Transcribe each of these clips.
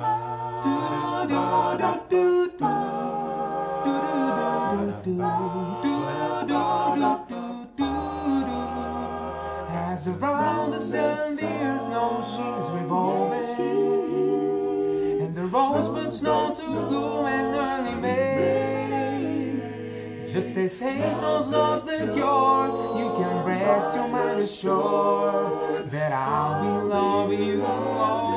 As around the sun the earth oceans revolving And the rosebuds know to bloom in early May. Just as hate knows knows the cure You can rest your mind assured That I'll be loving you always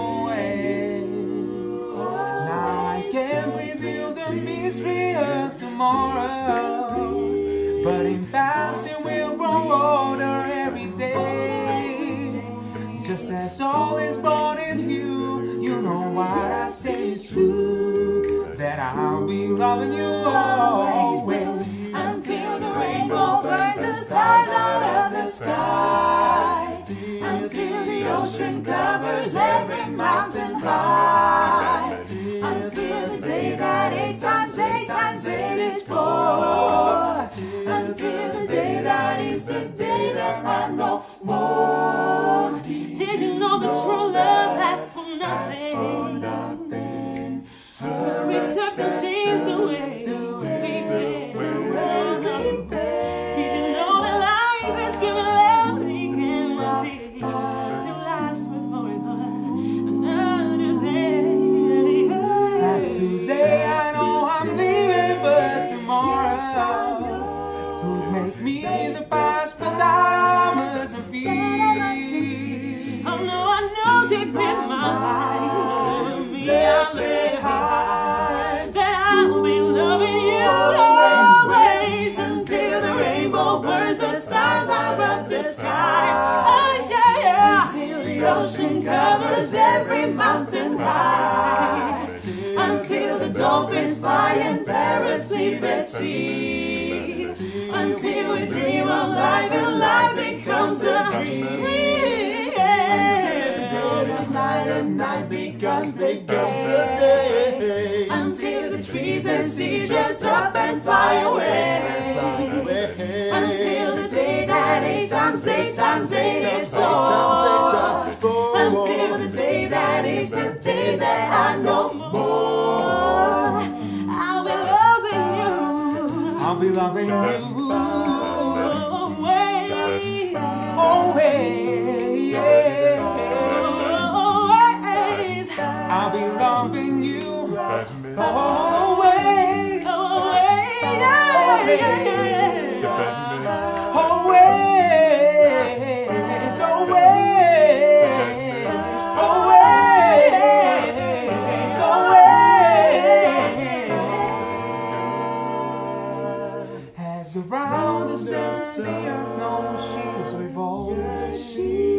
tomorrow But in passing we'll grow older every day. Just as all is born is you You know what I say is true. That I'll be loving you always Until the rainbow burns the stars out of the sky. Until the ocean covers every mountain high is the day that I know more Did you know that true love lasts for nothing? Her acceptance the ocean covers every mountain high Until the dolphins fly and parrots sleep at sea. Until we dream of life and life becomes a dream. Until the is night and night becomes the day. Until the trees and seas just up and fly away. Until the day that eight times eight times eight is four the day that I know more. I'll be loving you. I'll be loving you. Always, always yeah. The earth knows she's revolving.